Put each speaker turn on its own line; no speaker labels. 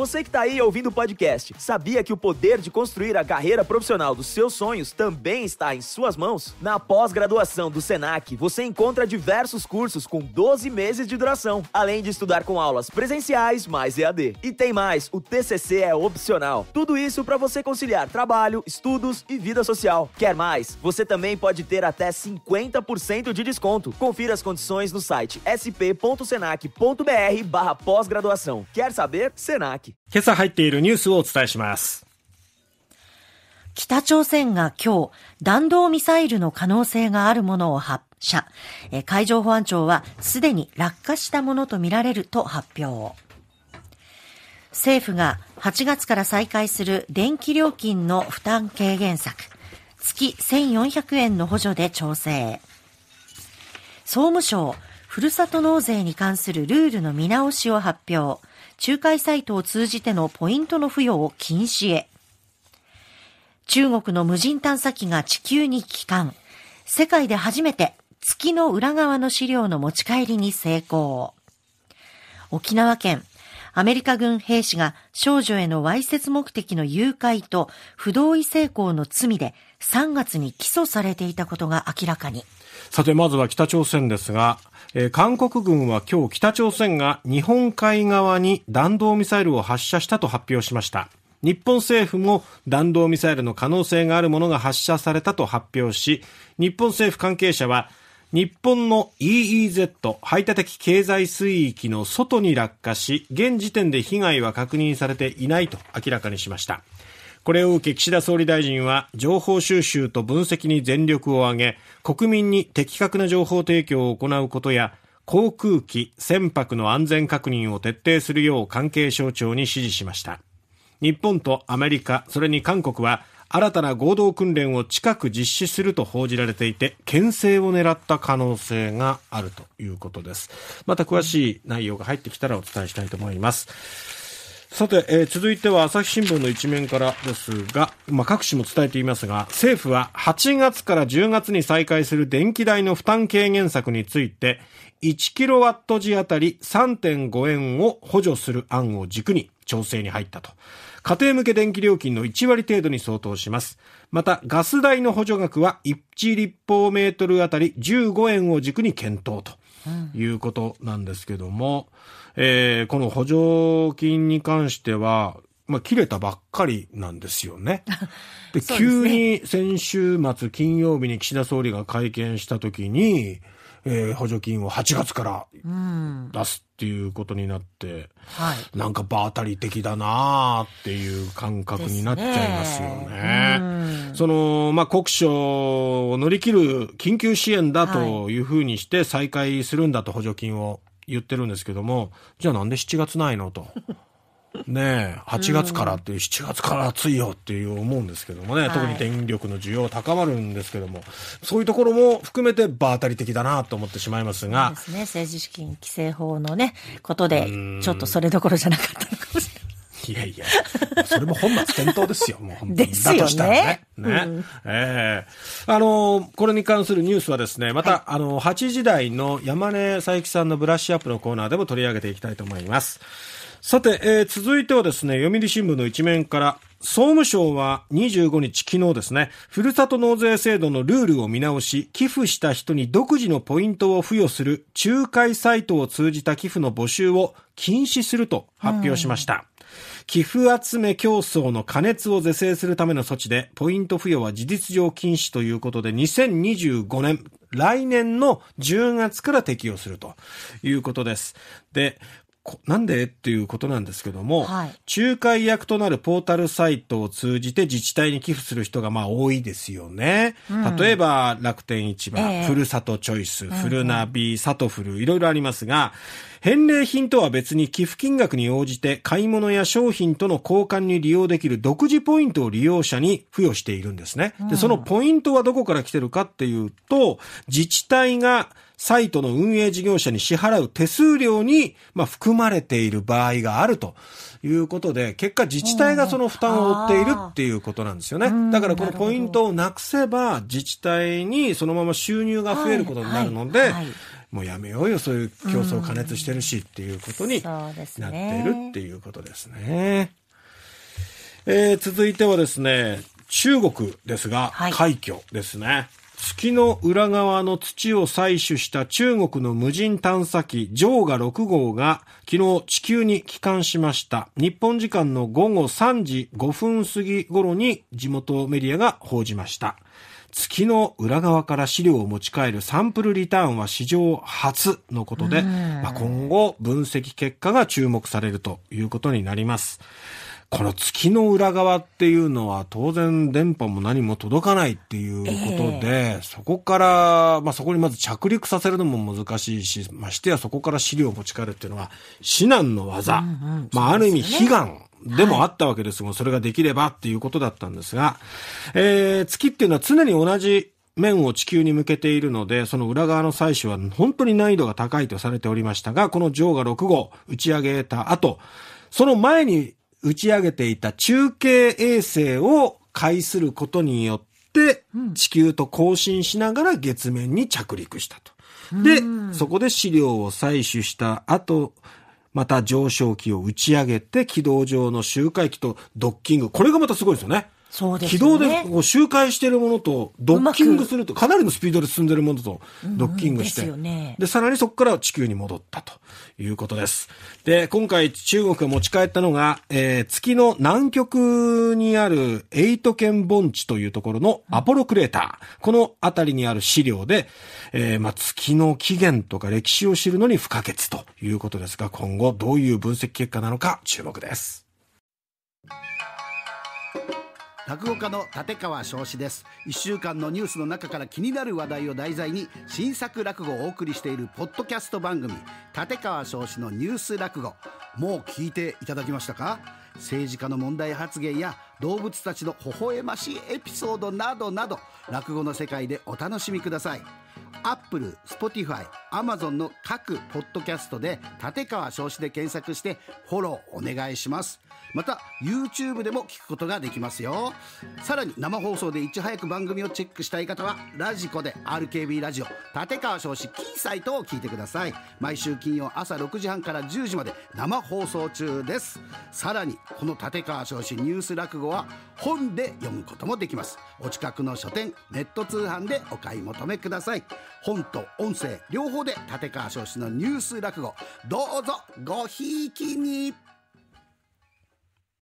Você que tá aí ouvindo o podcast, sabia que o poder de construir a carreira profissional dos seus sonhos também está em suas mãos? Na pós-graduação do Senac, você encontra diversos cursos com 12 meses de duração, além de estudar com aulas presenciais mais EAD. E tem mais, o TCC é opcional. Tudo isso para você conciliar trabalho, estudos e vida social. Quer mais? Você também pode ter até 50% de desconto. Confira as condições no site sp.senac.br/barra pós-graduação. Quer saber? Senac.
今朝入っているニュースをお伝えします。
北朝鮮が今日、弾道ミサイルの可能性があるものを発射。海上保安庁はすでに落下したものとみられると発表。政府が8月から再開する電気料金の負担軽減策。月1400円の補助で調整。総務省、ふるさと納税に関するルールの見直しを発表。仲介サイトを通じてのポイントの付与を禁止へ。中国の無人探査機が地球に帰還。世界で初めて月の裏側の資料の持ち帰りに成功。沖縄県、アメリカ軍兵士が少女へのわいせつ目的の誘拐と不同意性交の罪で3月に起訴されていたことが明らかに。
さて、まずは北朝鮮ですが、えー韓国軍は今日北朝鮮が日本海側に弾道ミサイルを発射したと発表しました。日本政府も弾道ミサイルの可能性があるものが発射されたと発表し、日本政府関係者は、日本の EEZ 排他的経済水域の外に落下し、現時点で被害は確認されていないと明らかにしました。これを受け岸田総理大臣は情報収集と分析に全力を挙げ国民に的確な情報提供を行うことや航空機、船舶の安全確認を徹底するよう関係省庁に指示しました日本とアメリカそれに韓国は新たな合同訓練を近く実施すると報じられていて牽制を狙った可能性があるということです。また詳しい内容が入ってきたらお伝えしたいと思います。さて、えー続いては朝日新聞の一面からですが、まあ、各紙も伝えていますが、政府は8月から10月に再開する電気代の負担軽減策について、1キロワット時あたり3.5円を補助する案を軸に調整に入ったと。家庭向け電気料金の1割程度に相当します。また、ガス代の補助額は1立方メートルあたり15円を軸に検討ということなんですけども、えーこの補助金に関しては、まあ、切れたばっかりなんですよね。で、急に先週末金曜日に岸田総理が会見したときに、えー補助金を8月から
うん。
出すっていうことになって、
はい。
なんか場当たり的だなーっていう感覚になっちゃいますよね。
うん
その、まあ、国書を乗り切る緊急支援だというふうにして再開するんだと補助金を言ってるんですけども、じゃあなんで7月ないのと。ねえ、8月からっていう、7月から暑いよっていう思うんですけどもね、
はい
特に電力の需要高まるんですけども、そういうところも含めて場当たり的だなと思ってしまいます
そう
が
で、すね。政治資金規正法のね、ことで、ちょっとそれどころじゃなかったのかもしれない。
いやいや、それも本末転倒ですよ、もう本当に。
ですよね
だとしたらね。ね。
うん
ええあの、これに関するニュースはですね、また、あの、8時台の山根佐伯さんのブラッシュアップのコーナーでも取り上げていきたいと思います。さて、えー続いてはですね、読売新聞の一面から、総務省は25日昨日ですね、ふるさと納税制度のルールを見直し、寄付した人に独自のポイントを付与する仲介サイトを通じた寄付の募集を禁止すると発表しました。寄付集め競争の加熱を是正するための措置で、ポイント付与は事実上禁止ということで、2025年、来年の10月から適用するということです。で、なんで？っていうことなんですけども、
はい。
仲介役となるポータルサイトを通じて自治体に寄付する人がまあ多いですよね。例えば楽天市場、
ええ。
ふるさとチョイス、フルナビ、サトフル、いろいろありますが、返礼品とは別に寄付金額に応じて買い物や商品との交換に利用できる独自ポイントを利用者に付与しているんですね。で、そのポイントはどこから来てるかっていうと、自治体がサイトの運営事業者に支払う手数料に、まあ、含まれている場合があるということで、結果自治体がその負担を負っているっていうことなんですよね。だからこのポイントをなくせば、自治体にそのまま収入が増えることになるので、
はいはい
もうやめようよ、そういう競争加熱してるしっていうことになっている
ね
っていうことですね。えー続いてはですね、中国ですが、
はい
快挙ですね。月の裏側の土を採取した中国の無人探査機ジョーガ6号が昨日地球に帰還しました。日本時間の午後3時5分過ぎ頃に地元メディアが報じました。月の裏側から資料を持ち帰るサンプルリターンは史上初のことで、まあ、今後分析結果が注目されるということになります。この月の裏側っていうのは当然電波も何も届かないっていうことで、そこから、まあそこにまず着陸させるのも難しいし、ましてやそこから資料を持ち帰るっていうのは至難の技。まあある意味悲願でもあったわけですが、それができればっていうことだったんですが、えー、月っていうのは常に同じ面を地球に向けているので、その裏側の採取は本当に難易度が高いとされておりましたが、このジョーガ6号打ち上げた後、その前に打ち上げていた中継衛星を介することによって、地球と交信しながら月面に着陸したと。で、そこで資料を採取した後、また上昇機を打ち上げて、軌道上の周回機とドッキング。これがまたすごいですよね。
そうですね
道でこう周回しているものとドッキングすると、かなりのスピードで進んでいるものとドッキングして、
うんうね
で、さらにそこから地球に戻ったということです。で、今回中国が持ち帰ったのが、えー月の南極にあるエイト県盆地というところのアポロクレーター。この辺りにある資料で、えーまあ、月の起源とか歴史を知るのに不可欠ということですが、今後どういう分析結果なのか注目です。
落語家の立川翔志です。1週間のニュースの中から気になる話題を題材に新作落語をお送りしているポッドキャスト番組立川生志のニュース落語。もう聞いていただきましたか？政治家の問題発言や動物たちの微笑ましいエピソードなどなど落語の世界でお楽しみください。アップル、 Spotify、アマゾンの各ポッドキャストで立川生志で検索してフォローお願いします。また YouTube でも聞くことができますよ。さらに生放送でいち早く番組をチェックしたい方は radiko で RKB ラジオ立川少子キーサイトを聞いてください。毎週金曜朝6時半から10時まで生放送中です。さらにこの立川少子ニュース落語は本で読むこともできます。お近くの書店、ネット通販でお買い求めください。本と音声両方で立川少子のニュース落語。どうぞごひいきに。